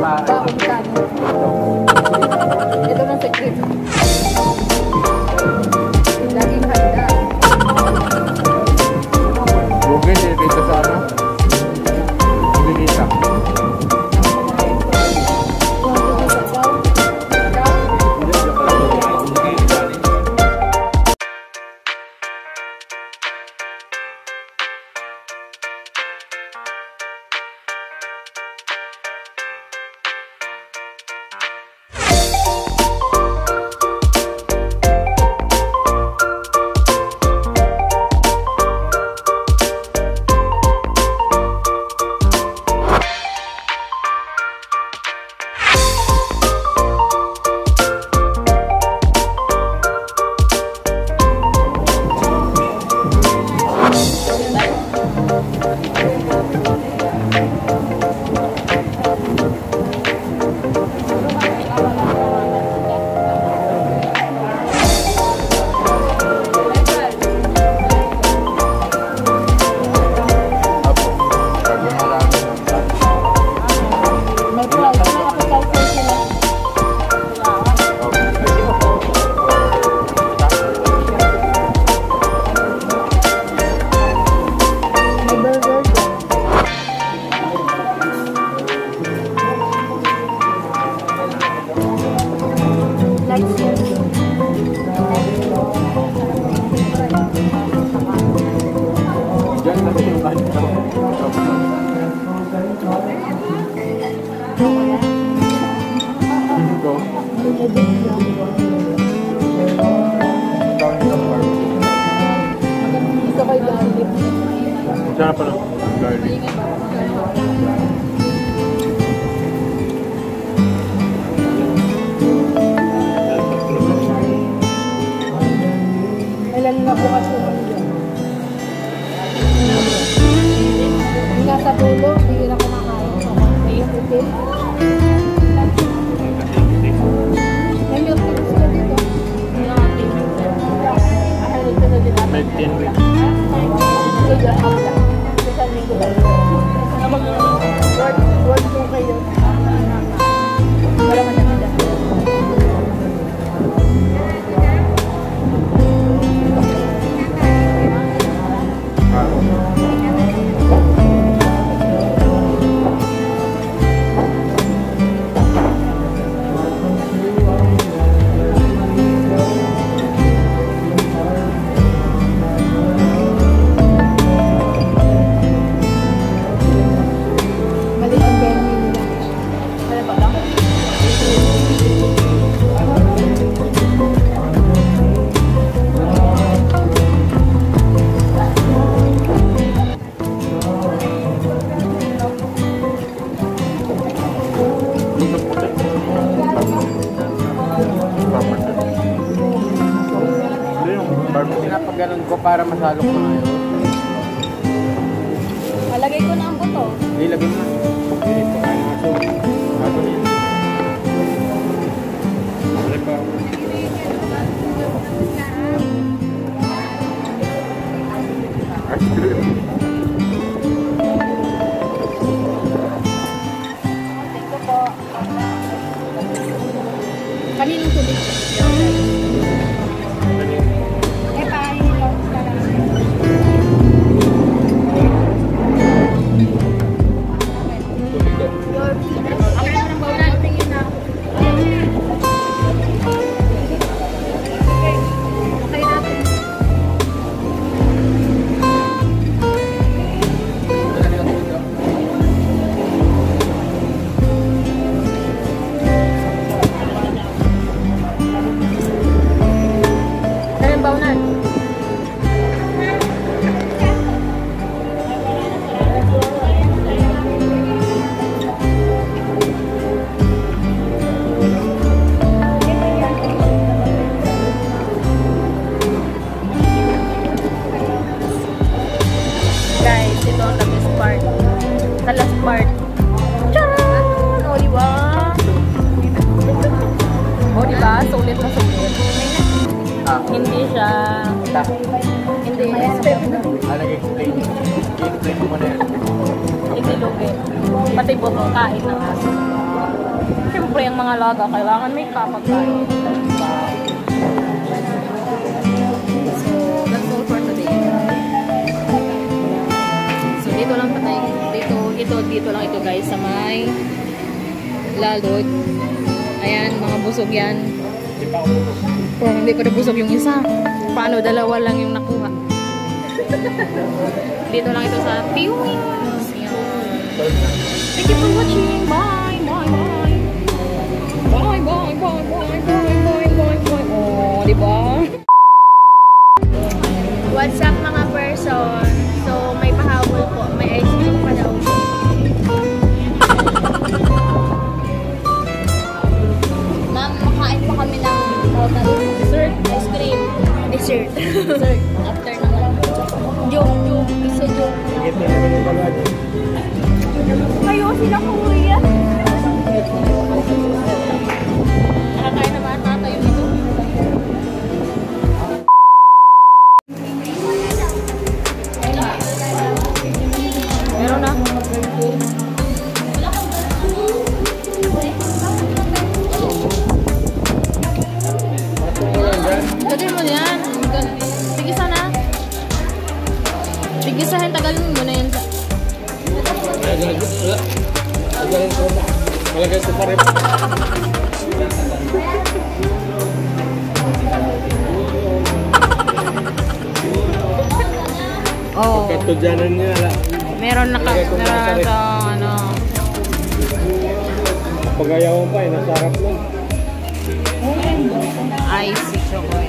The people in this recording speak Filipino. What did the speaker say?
bahay. Oo, oh, Ito ng secret. Laging handa. Bugin, eh, dito sa ano? 应该把它 Pinapaganon ko para masalo ko na yun. Malagay ko na ang buto. Nilagay mo na. Dito kayo nga ito. Bago na yun. Pa? Ice cream. Lugi. Pati buto, kain ng aso. Siyempre, ang mga laga, kailangan may kapagkain. So, dito lang pa. Dito, dito, dito lang ito guys sa may lalod. Ayan, mga busog yan. Kung hindi pa na busog yung isa, paano dalawa lang yung nakuha? dito lang ito sa Piwings. Thank you for watching. Bye, bye, bye. Bye, bye, bye, bye, bye, bye, bye, bye. Oh? What's up mga person? Tudyanan niya. ala. Meron naka, meron sa ano, Pagayawan pa eh, nasa harap lang. icy chocolate.